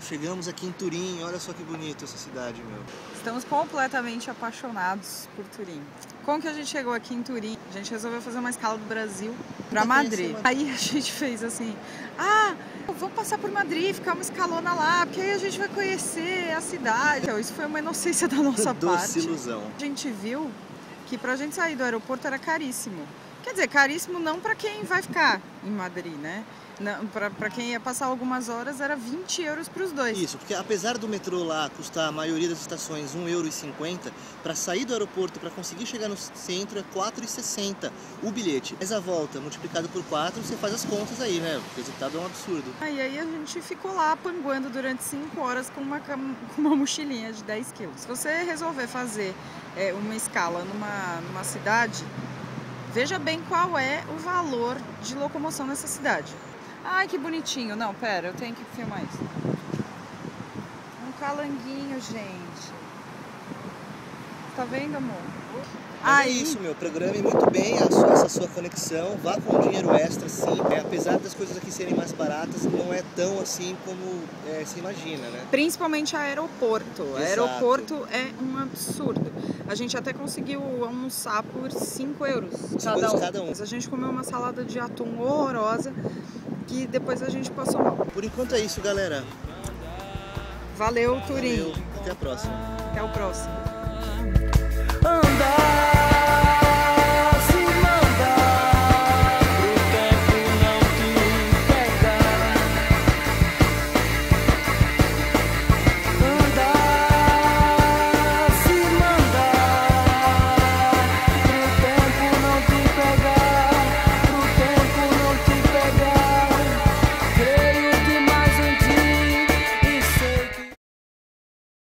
chegamos aqui em Turim, olha só que bonito essa cidade, meu. Estamos completamente apaixonados por Turim. Como que a gente chegou aqui em Turim? A gente resolveu fazer uma escala do Brasil para Madrid. Aí a gente fez assim: ah, vamos passar por Madrid, ficar uma escalona lá, porque aí a gente vai conhecer a cidade. Então, isso foi uma inocência da nossa Doce parte. ilusão. A gente viu que pra gente sair do aeroporto era caríssimo. Quer dizer, caríssimo não para quem vai ficar em Madrid, né? Para quem ia passar algumas horas era 20 euros para os dois. Isso, porque apesar do metrô lá custar a maioria das estações 1,50€, para sair do aeroporto, para conseguir chegar no centro é 4,60€ o bilhete. Mas a volta multiplicado por 4, você faz as contas aí, né? O resultado é um absurdo. Aí, aí a gente ficou lá panguando durante 5 horas com uma, com uma mochilinha de 10 quilos. Se você resolver fazer é, uma escala numa, numa cidade, veja bem qual é o valor de locomoção nessa cidade. Ai, que bonitinho. Não, pera, eu tenho que filmar isso. Um calanguinho, gente. Tá vendo, amor? Mas Aí... é isso, meu. Programe muito bem sua, essa sua conexão. Vá com dinheiro extra, sim. É, apesar das coisas aqui serem mais baratas, não é tão assim como é, se imagina, né? Principalmente aeroporto. Exato. Aeroporto é um absurdo. A gente até conseguiu almoçar por 5 euros cada um. cada um. A gente comeu uma salada de atum horrorosa que depois a gente passou mal. Por enquanto é isso, galera. Valeu, Turim. Valeu. Até a próxima. Até o próximo. Andar.